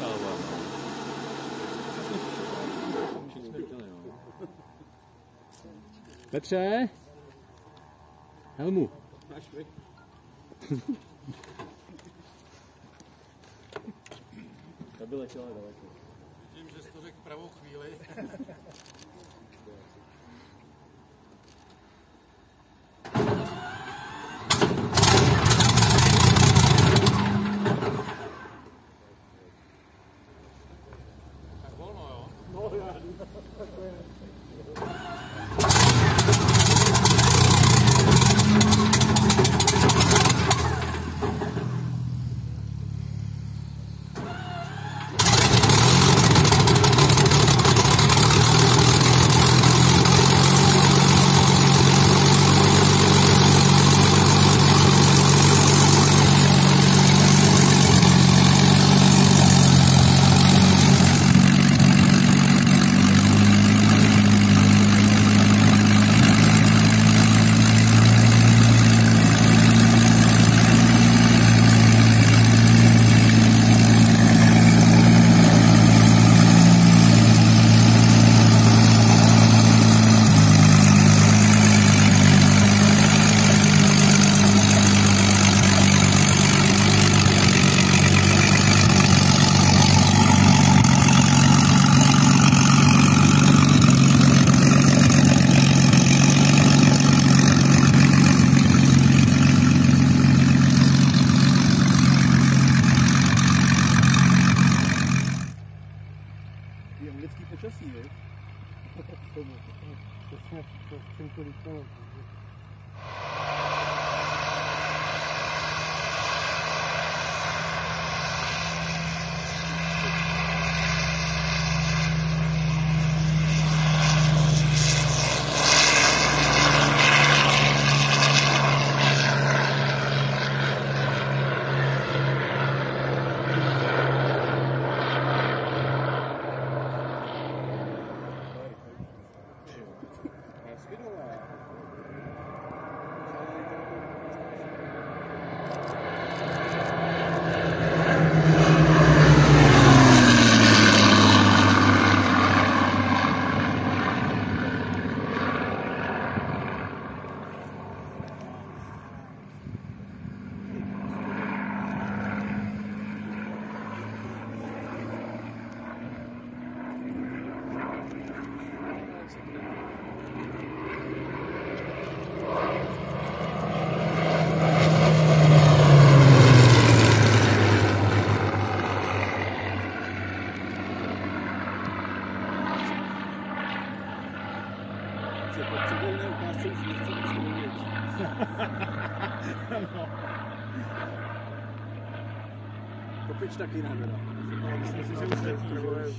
No. Petře? Helmu. Vy. Ta by letěla daleko. Vidím, že jsi to řekl pravou chvíli. Thank you. Все, все, все, все, все, все, все, все, все, все, Co potřebuje jiné ukázce už nechci vzpomínat. Kopič taky nám teda. Ale myslím si, že už letí, že kolejí.